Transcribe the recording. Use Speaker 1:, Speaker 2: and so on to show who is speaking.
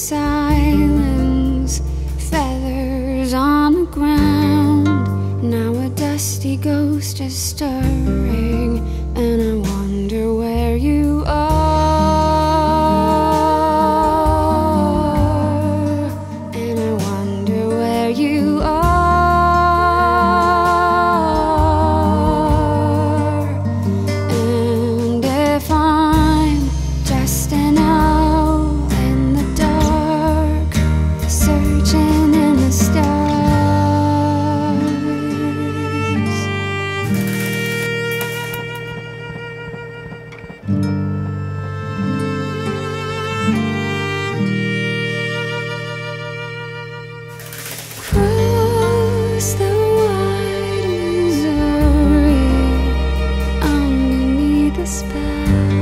Speaker 1: silence, feathers on the ground. Now a dusty ghost is stirring. Thank you.